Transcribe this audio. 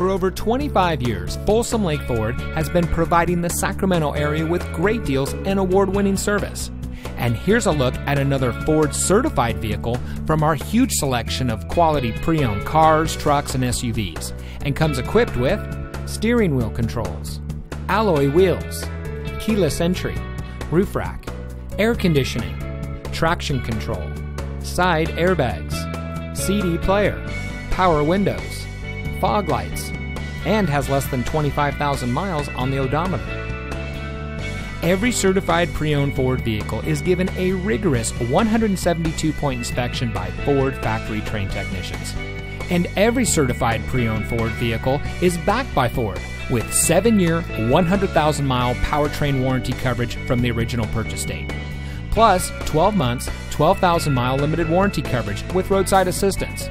For over 25 years, Folsom Lake Ford has been providing the Sacramento area with great deals and award winning service. And here's a look at another Ford certified vehicle from our huge selection of quality pre owned cars, trucks, and SUVs, and comes equipped with steering wheel controls, alloy wheels, keyless entry, roof rack, air conditioning, traction control, side airbags, CD player, power windows, fog lights, and has less than 25,000 miles on the odometer. Every certified pre owned Ford vehicle is given a rigorous 172 point inspection by Ford factory trained technicians. And every certified pre owned Ford vehicle is backed by Ford with 7 year, 100,000 mile powertrain warranty coverage from the original purchase date. Plus 12 months, 12,000 mile limited warranty coverage with roadside assistance.